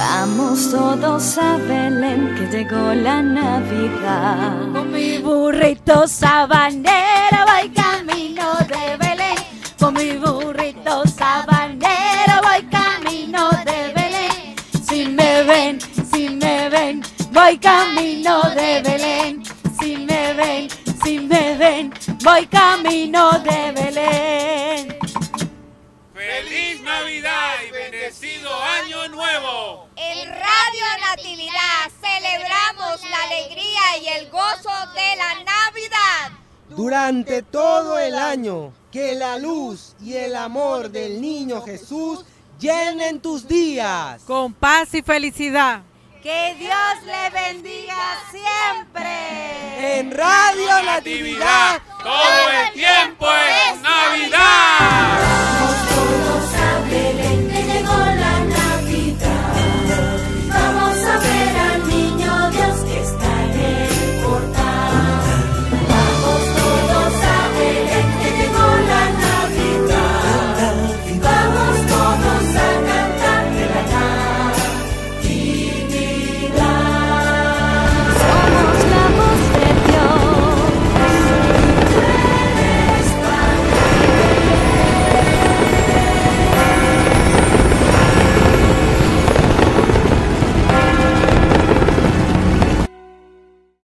Vamos todos a Belén, que llegó la Navidad. Con mi burrito sabanero voy camino de Belén. Con mi burrito sabanero voy camino de Belén. Si me ven, si me ven, voy camino de Belén. Si me ven, si me ven, voy camino de Belén. ¡Feliz Navidad y bendecido Radio Natividad celebramos la alegría y el gozo de la Navidad. Durante todo el año, que la luz y el amor del niño Jesús llenen tus días. Con paz y felicidad. Que Dios le bendiga siempre. En Radio Natividad, todo el tiempo.